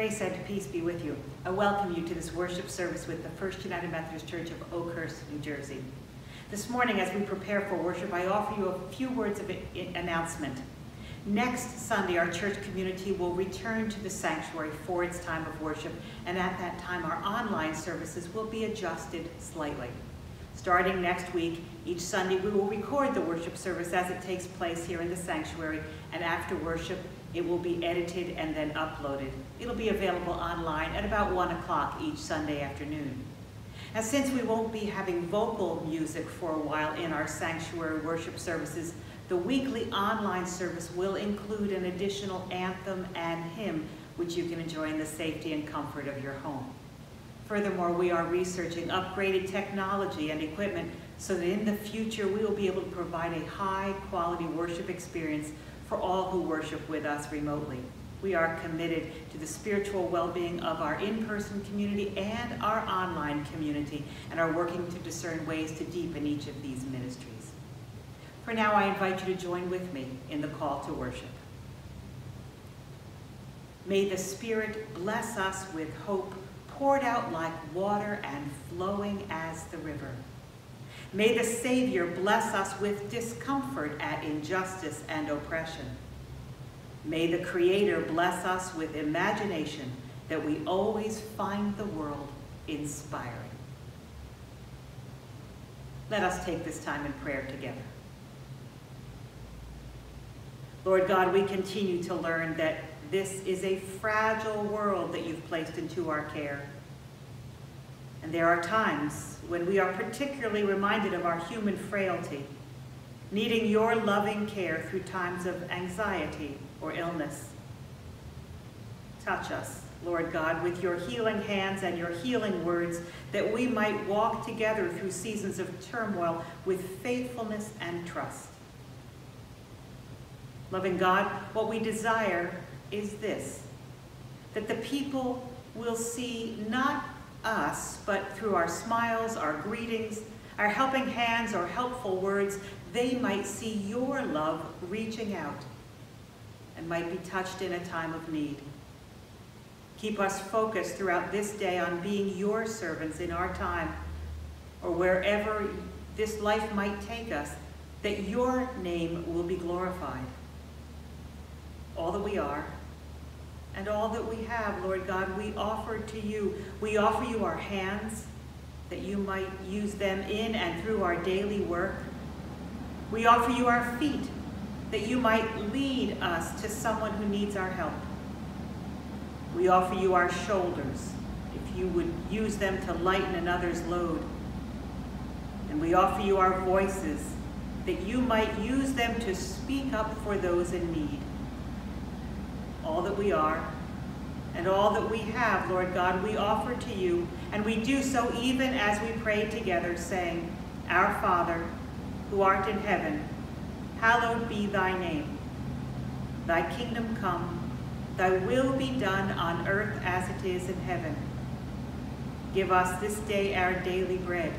Grace and peace be with you. I welcome you to this worship service with the First United Methodist Church of Oakhurst, New Jersey. This morning, as we prepare for worship, I offer you a few words of announcement. Next Sunday, our church community will return to the sanctuary for its time of worship, and at that time, our online services will be adjusted slightly. Starting next week, each Sunday, we will record the worship service as it takes place here in the sanctuary, and after worship, it will be edited and then uploaded. It'll be available online at about 1 o'clock each Sunday afternoon. And since we won't be having vocal music for a while in our sanctuary worship services, the weekly online service will include an additional anthem and hymn, which you can enjoy in the safety and comfort of your home. Furthermore, we are researching upgraded technology and equipment so that in the future we will be able to provide a high quality worship experience for all who worship with us remotely. We are committed to the spiritual well-being of our in-person community and our online community and are working to discern ways to deepen each of these ministries. For now, I invite you to join with me in the call to worship. May the Spirit bless us with hope poured out like water and flowing as the river. May the Savior bless us with discomfort at injustice and oppression. May the Creator bless us with imagination that we always find the world inspiring. Let us take this time in prayer together. Lord God, we continue to learn that this is a fragile world that you've placed into our care. And there are times when we are particularly reminded of our human frailty, needing your loving care through times of anxiety or illness. Touch us, Lord God, with your healing hands and your healing words, that we might walk together through seasons of turmoil with faithfulness and trust. Loving God, what we desire is this, that the people will see not us, but through our smiles, our greetings, our helping hands, or helpful words, they might see your love reaching out and might be touched in a time of need. Keep us focused throughout this day on being your servants in our time or wherever this life might take us, that your name will be glorified. All that we are, and all that we have, Lord God, we offer to you. We offer you our hands, that you might use them in and through our daily work. We offer you our feet, that you might lead us to someone who needs our help. We offer you our shoulders, if you would use them to lighten another's load. And we offer you our voices, that you might use them to speak up for those in need all that we are, and all that we have, Lord God, we offer to you, and we do so even as we pray together, saying, Our Father, who art in heaven, hallowed be thy name. Thy kingdom come, thy will be done on earth as it is in heaven. Give us this day our daily bread,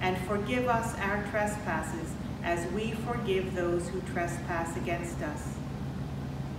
and forgive us our trespasses as we forgive those who trespass against us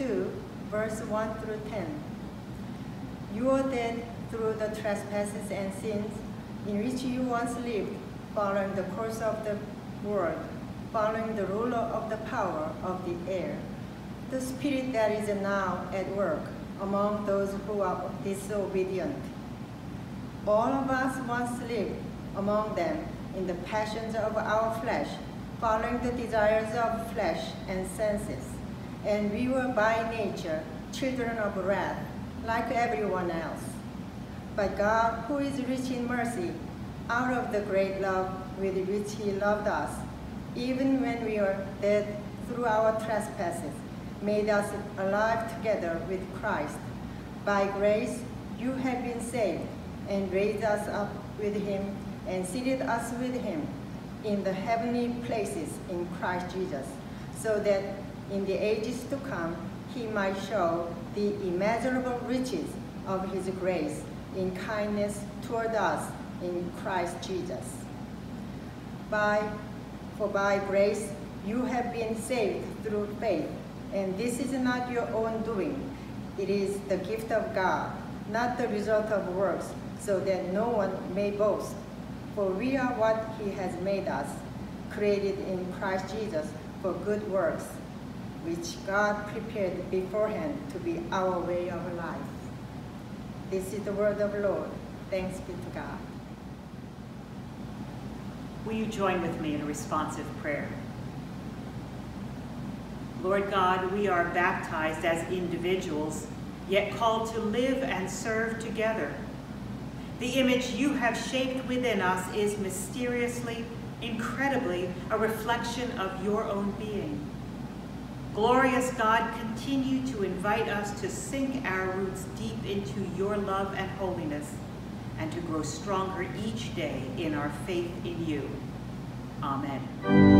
2, verse 1 through 10. You are dead through the trespasses and sins in which you once lived, following the course of the world, following the ruler of the power of the air, the spirit that is now at work among those who are disobedient. All of us once lived among them in the passions of our flesh, following the desires of flesh and senses. And we were by nature children of wrath, like everyone else. But God, who is rich in mercy, out of the great love with which he loved us, even when we were dead through our trespasses, made us alive together with Christ. By grace you have been saved, and raised us up with him, and seated us with him in the heavenly places in Christ Jesus, so that in the ages to come he might show the immeasurable riches of his grace in kindness toward us in Christ Jesus. By, for by grace you have been saved through faith, and this is not your own doing. It is the gift of God, not the result of works, so that no one may boast. For we are what he has made us, created in Christ Jesus for good works, which God prepared beforehand to be our way of life. This is the word of the Lord. Thanks be to God. Will you join with me in a responsive prayer? Lord God, we are baptized as individuals, yet called to live and serve together. The image you have shaped within us is mysteriously, incredibly, a reflection of your own being. Glorious God, continue to invite us to sink our roots deep into your love and holiness and to grow stronger each day in our faith in you. Amen.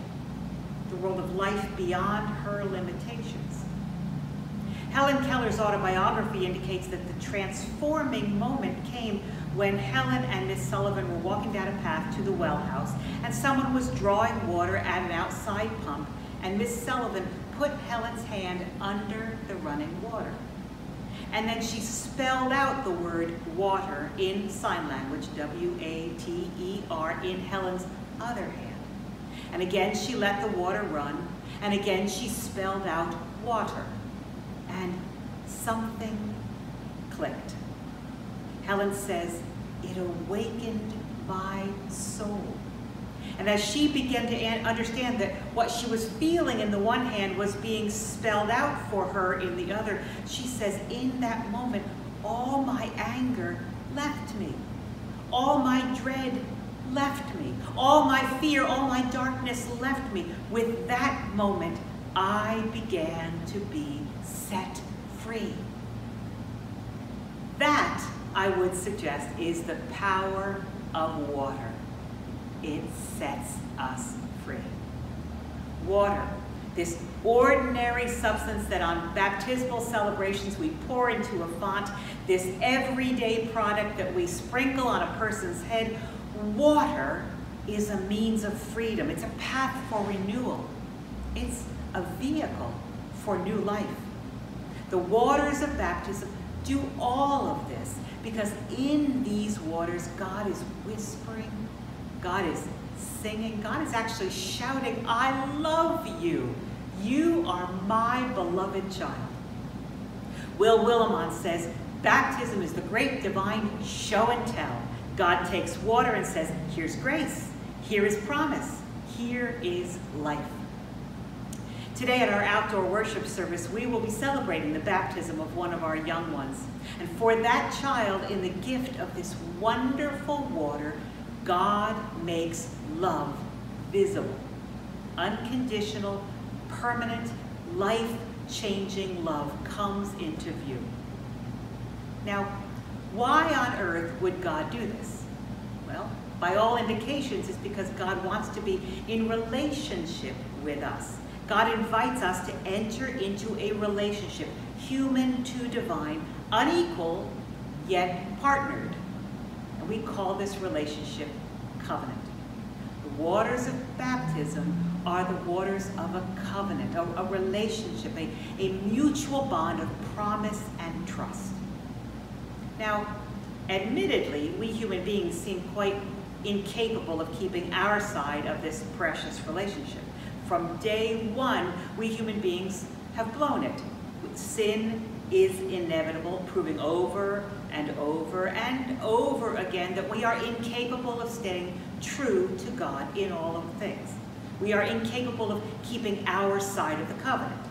the world of life beyond her limitations. Helen Keller's autobiography indicates that the transforming moment came when Helen and Miss Sullivan were walking down a path to the well house, and someone was drawing water at an outside pump, and Miss Sullivan put Helen's hand under the running water. And then she spelled out the word water in sign language, W-A-T-E-R, in Helen's other hand. And again, she let the water run, and again, she spelled out water. And something clicked. Helen says, it awakened my soul. And as she began to understand that what she was feeling in the one hand was being spelled out for her in the other, she says, in that moment, all my anger left me. All my dread left me. All my fear, all my darkness left me. With that moment, I began to be set free. That, I would suggest, is the power of water. It sets us free. Water, this ordinary substance that on baptismal celebrations we pour into a font, this everyday product that we sprinkle on a person's head, water is a means of freedom. It's a path for renewal. It's a vehicle for new life. The waters of baptism do all of this because in these waters, God is whispering, God is singing, God is actually shouting, I love you. You are my beloved child. Will Willimon says, baptism is the great divine show and tell. God takes water and says, here's grace, here is promise, here is life. Today at our outdoor worship service, we will be celebrating the baptism of one of our young ones. And for that child, in the gift of this wonderful water, God makes love visible. Unconditional, permanent, life-changing love comes into view. Now, why on earth would God do this? Well, by all indications, it's because God wants to be in relationship with us. God invites us to enter into a relationship, human to divine, unequal, yet partnered. And we call this relationship covenant. The waters of baptism are the waters of a covenant, a, a relationship, a, a mutual bond of promise and trust. Now, admittedly, we human beings seem quite incapable of keeping our side of this precious relationship. From day one, we human beings have blown it. Sin is inevitable, proving over and over and over again that we are incapable of staying true to God in all of things. We are incapable of keeping our side of the covenant.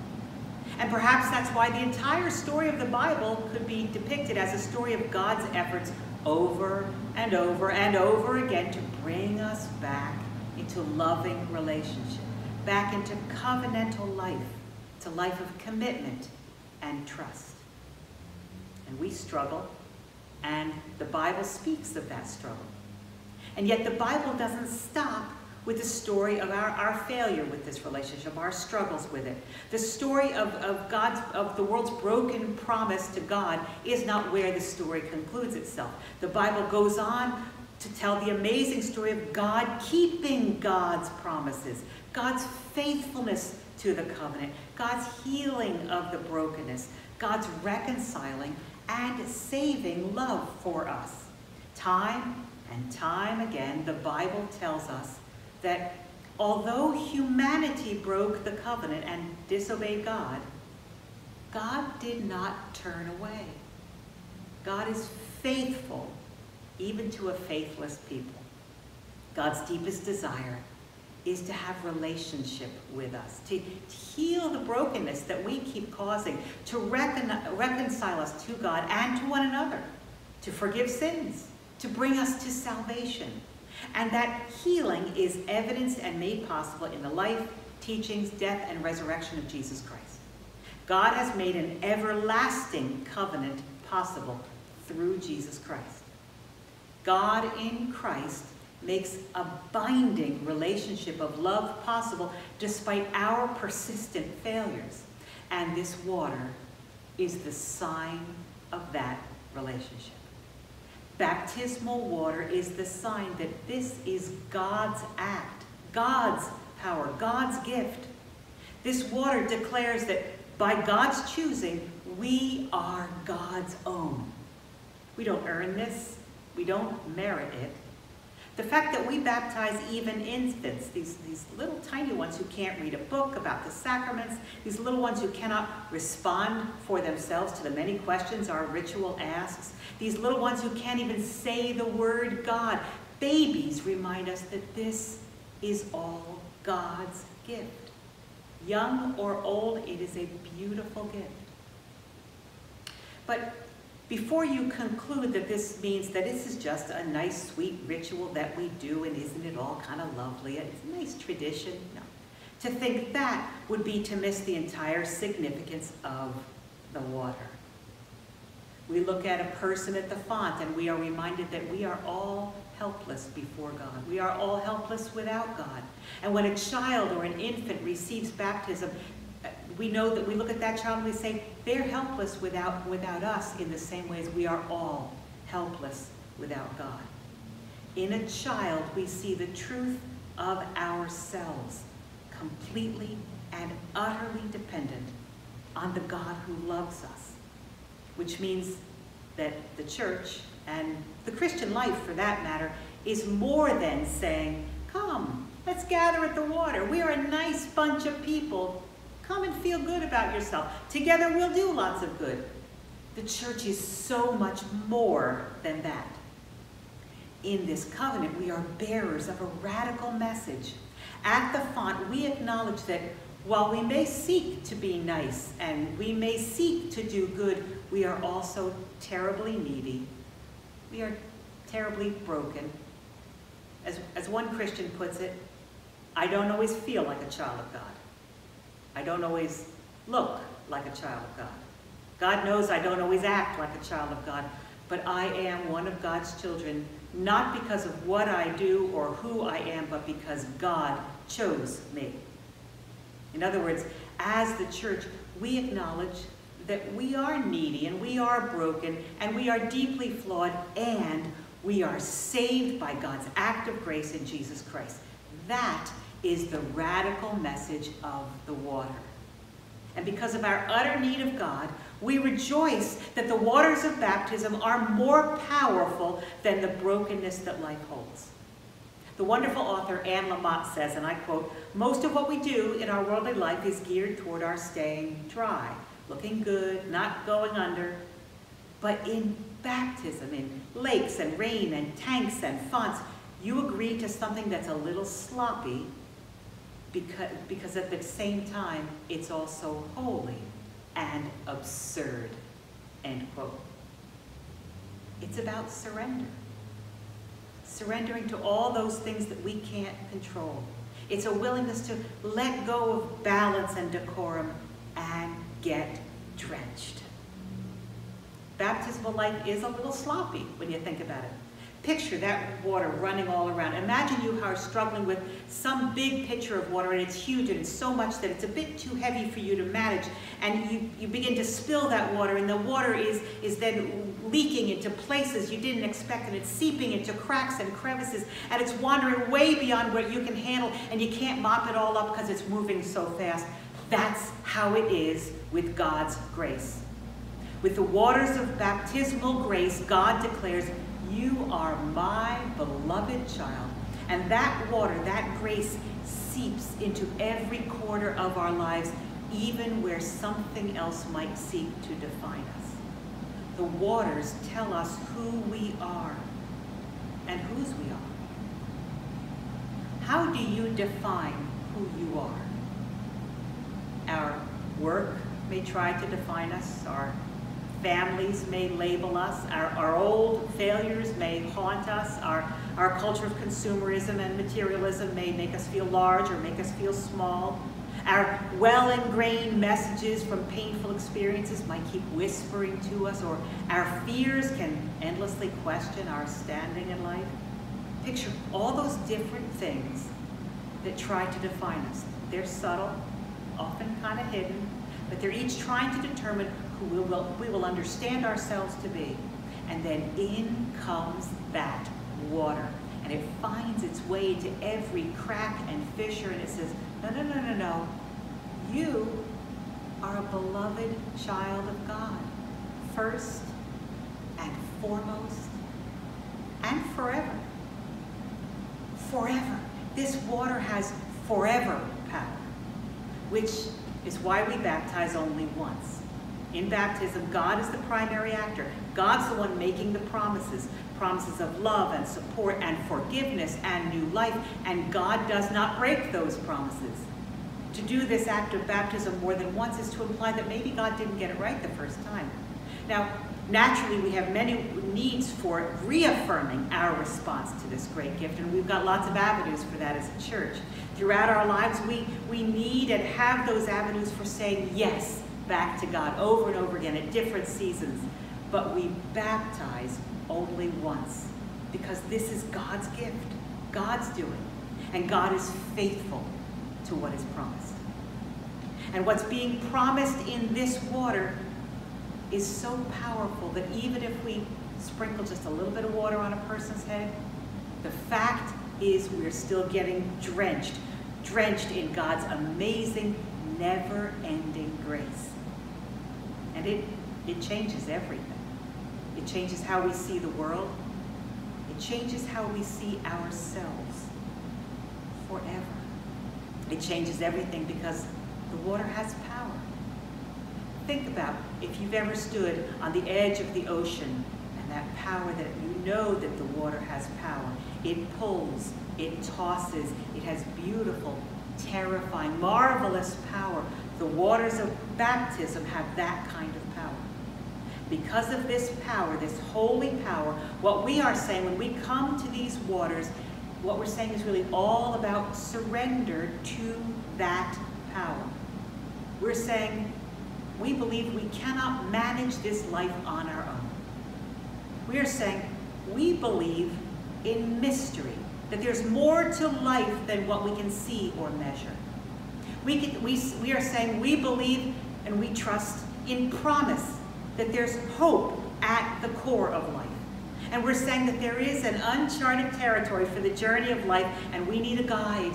And perhaps that's why the entire story of the Bible could be depicted as a story of God's efforts over and over and over again to bring us back into loving relationship, back into covenantal life, to life of commitment and trust. And we struggle, and the Bible speaks of that struggle. And yet the Bible doesn't stop with the story of our, our failure with this relationship, our struggles with it. The story of, of God's of the world's broken promise to God is not where the story concludes itself. The Bible goes on to tell the amazing story of God keeping God's promises, God's faithfulness to the covenant, God's healing of the brokenness, God's reconciling and saving love for us. Time and time again, the Bible tells us that although humanity broke the covenant and disobeyed God, God did not turn away. God is faithful even to a faithless people. God's deepest desire is to have relationship with us, to, to heal the brokenness that we keep causing, to recon reconcile us to God and to one another, to forgive sins, to bring us to salvation. And that healing is evidenced and made possible in the life, teachings, death, and resurrection of Jesus Christ. God has made an everlasting covenant possible through Jesus Christ. God in Christ makes a binding relationship of love possible despite our persistent failures. And this water is the sign of that relationship. Baptismal water is the sign that this is God's act, God's power, God's gift. This water declares that by God's choosing, we are God's own. We don't earn this. We don't merit it. The fact that we baptize even infants, these, these little tiny ones who can't read a book about the sacraments, these little ones who cannot respond for themselves to the many questions our ritual asks, these little ones who can't even say the word God, babies remind us that this is all God's gift. Young or old, it is a beautiful gift. But before you conclude that this means that this is just a nice, sweet ritual that we do and isn't it all kind of lovely, it's a nice tradition, no. To think that would be to miss the entire significance of the water. We look at a person at the font and we are reminded that we are all helpless before God. We are all helpless without God. And when a child or an infant receives baptism, we know that we look at that child and we say, they're helpless without, without us in the same way as we are all helpless without God. In a child, we see the truth of ourselves, completely and utterly dependent on the God who loves us, which means that the church, and the Christian life for that matter, is more than saying, come, let's gather at the water. We are a nice bunch of people Come and feel good about yourself. Together we'll do lots of good. The church is so much more than that. In this covenant, we are bearers of a radical message. At the font, we acknowledge that while we may seek to be nice and we may seek to do good, we are also terribly needy. We are terribly broken. As, as one Christian puts it, I don't always feel like a child of God. I don't always look like a child of God. God knows I don't always act like a child of God, but I am one of God's children, not because of what I do or who I am, but because God chose me. In other words, as the church, we acknowledge that we are needy and we are broken and we are deeply flawed and we are saved by God's act of grace in Jesus Christ. That is the radical message of the water. And because of our utter need of God, we rejoice that the waters of baptism are more powerful than the brokenness that life holds. The wonderful author Anne Lamott says, and I quote, most of what we do in our worldly life is geared toward our staying dry, looking good, not going under. But in baptism, in lakes and rain and tanks and fonts, you agree to something that's a little sloppy because, because at the same time, it's also holy and absurd, end quote. It's about surrender. Surrendering to all those things that we can't control. It's a willingness to let go of balance and decorum and get drenched. Baptismal life is a little sloppy when you think about it. Picture that water running all around. Imagine you are struggling with some big pitcher of water and it's huge and it's so much that it's a bit too heavy for you to manage and you, you begin to spill that water and the water is, is then leaking into places you didn't expect and it's seeping into cracks and crevices and it's wandering way beyond what you can handle and you can't mop it all up because it's moving so fast. That's how it is with God's grace. With the waters of baptismal grace, God declares, you are my beloved child. And that water, that grace seeps into every corner of our lives, even where something else might seek to define us. The waters tell us who we are and whose we are. How do you define who you are? Our work may try to define us, our families may label us, our, our old failures may haunt us, our, our culture of consumerism and materialism may make us feel large or make us feel small. Our well-ingrained messages from painful experiences might keep whispering to us, or our fears can endlessly question our standing in life. Picture all those different things that try to define us. They're subtle, often kind of hidden, but they're each trying to determine who we will, we will understand ourselves to be. And then in comes that water. And it finds its way to every crack and fissure and it says, no, no, no, no, no. You are a beloved child of God. First and foremost and forever. Forever. This water has forever power, which is why we baptize only once. In baptism, God is the primary actor. God's the one making the promises, promises of love and support and forgiveness and new life, and God does not break those promises. To do this act of baptism more than once is to imply that maybe God didn't get it right the first time. Now, naturally, we have many needs for reaffirming our response to this great gift, and we've got lots of avenues for that as a church. Throughout our lives, we, we need and have those avenues for saying yes back to God over and over again at different seasons. But we baptize only once because this is God's gift, God's doing, and God is faithful to what is promised. And what's being promised in this water is so powerful that even if we sprinkle just a little bit of water on a person's head, the fact is we're still getting drenched, drenched in God's amazing, never-ending grace. And it, it changes everything. It changes how we see the world. It changes how we see ourselves forever. It changes everything because the water has power. Think about if you've ever stood on the edge of the ocean and that power that you know that the water has power. It pulls, it tosses, it has beautiful, terrifying, marvelous power. The waters of baptism have that kind of power. Because of this power, this holy power, what we are saying when we come to these waters, what we're saying is really all about surrender to that power. We're saying we believe we cannot manage this life on our own. We are saying we believe in mystery, that there's more to life than what we can see or measure. We, we, we are saying we believe and we trust in promise, that there's hope at the core of life. And we're saying that there is an uncharted territory for the journey of life, and we need a guide.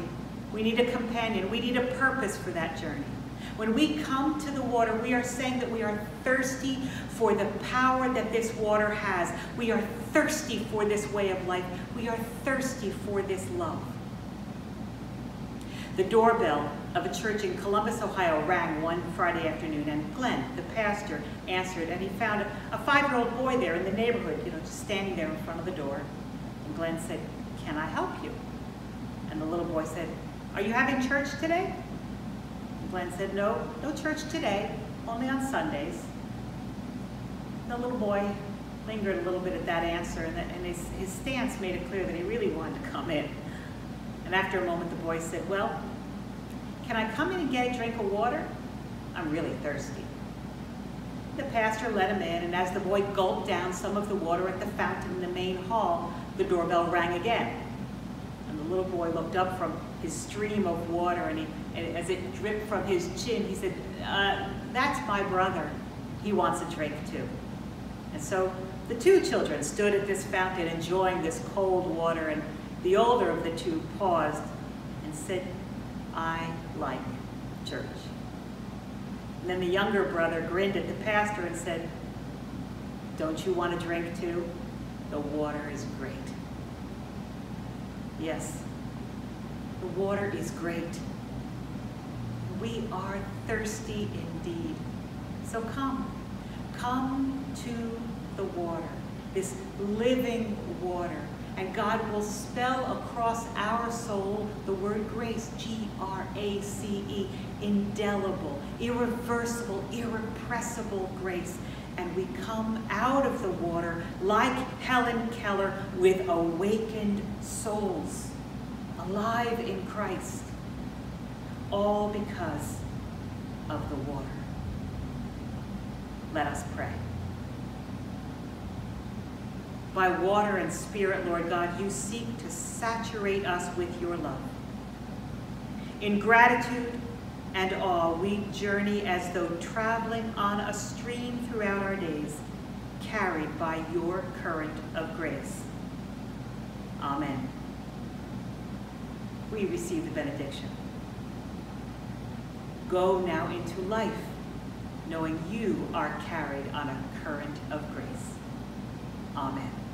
We need a companion. We need a purpose for that journey. When we come to the water, we are saying that we are thirsty for the power that this water has. We are thirsty for this way of life. We are thirsty for this love. The doorbell of a church in Columbus, Ohio rang one Friday afternoon, and Glenn, the pastor, answered, and he found a, a five-year-old boy there in the neighborhood, you know, just standing there in front of the door. And Glenn said, can I help you? And the little boy said, are you having church today? And Glenn said, no, no church today, only on Sundays. The little boy lingered a little bit at that answer, and, and his, his stance made it clear that he really wanted to come in. And after a moment, the boy said, well, can I come in and get a drink of water? I'm really thirsty. The pastor let him in, and as the boy gulped down some of the water at the fountain in the main hall, the doorbell rang again. And the little boy looked up from his stream of water, and, he, and as it dripped from his chin, he said, uh, that's my brother. He wants a drink too. And so the two children stood at this fountain enjoying this cold water, and the older of the two paused and said, I like church. And then the younger brother grinned at the pastor and said, don't you want to drink too? The water is great. Yes, the water is great. We are thirsty indeed. So come, come to the water, this living water and God will spell across our soul the word grace, G-R-A-C-E, indelible, irreversible, irrepressible grace. And we come out of the water like Helen Keller with awakened souls, alive in Christ, all because of the water. Let us pray by water and spirit, Lord God, you seek to saturate us with your love. In gratitude and awe, we journey as though traveling on a stream throughout our days, carried by your current of grace. Amen. We receive the benediction. Go now into life, knowing you are carried on a current of grace. Amen.